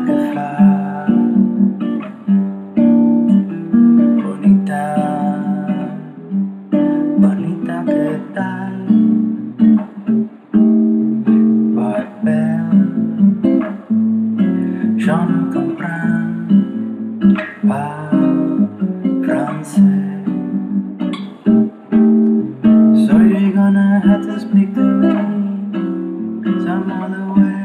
caminar, bonita, bonita, ¿qué tal? Papel, yo no pa' francés. another way.